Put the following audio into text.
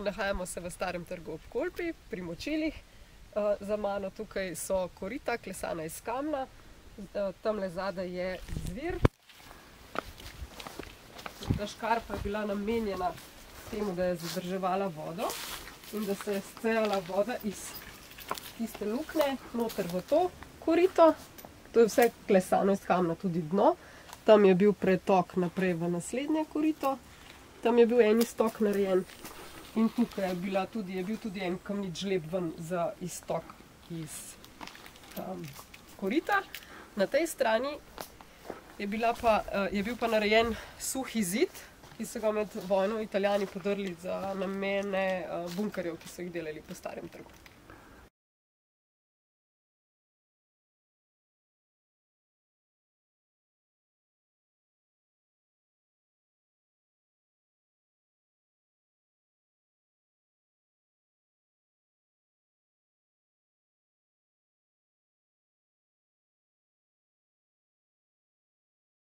nahajamo se v starem trgu ob Kolpi, pri močilih. Za mano tukaj so korita, klesana iz kamna, tamle zadaj je zvir. Ta škarpa je bila namenjena temu, da je zadrževala vodo in da se je scejala voda iz tiste luknje noter v to korito. To je vse klesano iz kamna, tudi dno. Tam je bil pretok naprej v naslednje korito. Tam je bil en iztok narejen in tukaj je, bila tudi, je bil tudi en kamnič žleb ven za iztok iz um, korita. Na tej strani je, pa, je bil pa narejen suhi zid, ki so ga med vojno italijani podrli za namene bunkerjev, ki so jih delali po starem trgu.